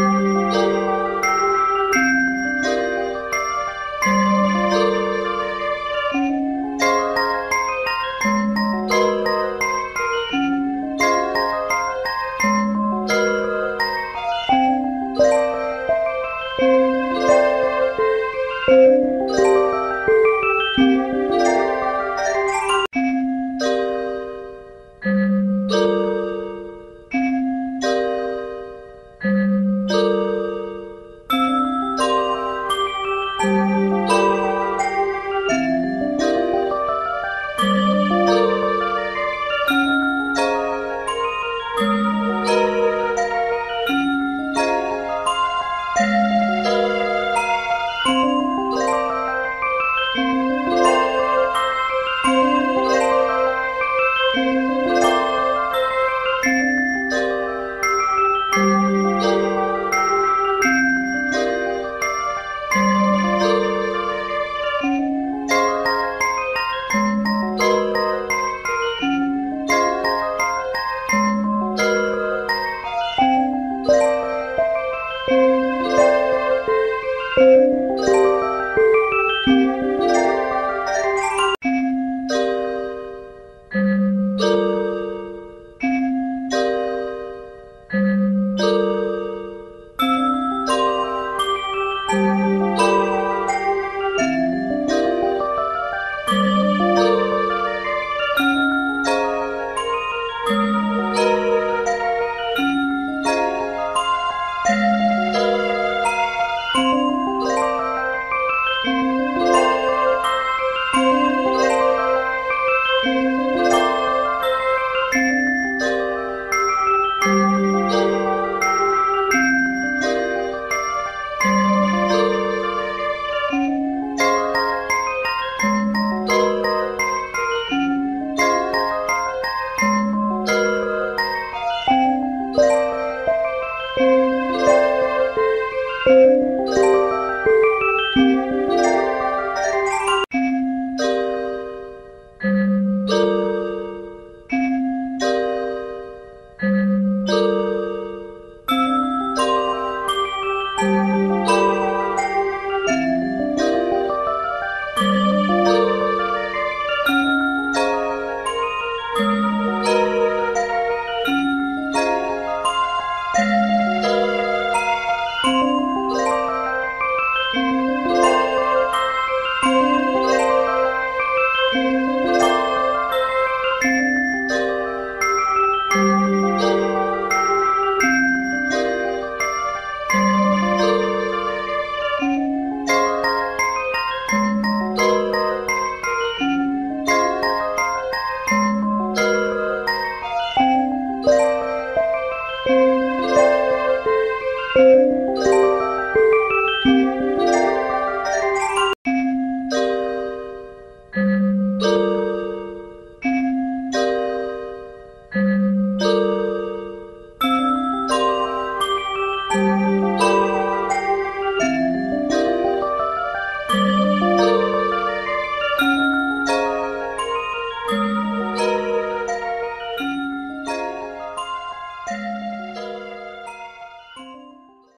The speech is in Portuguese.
Música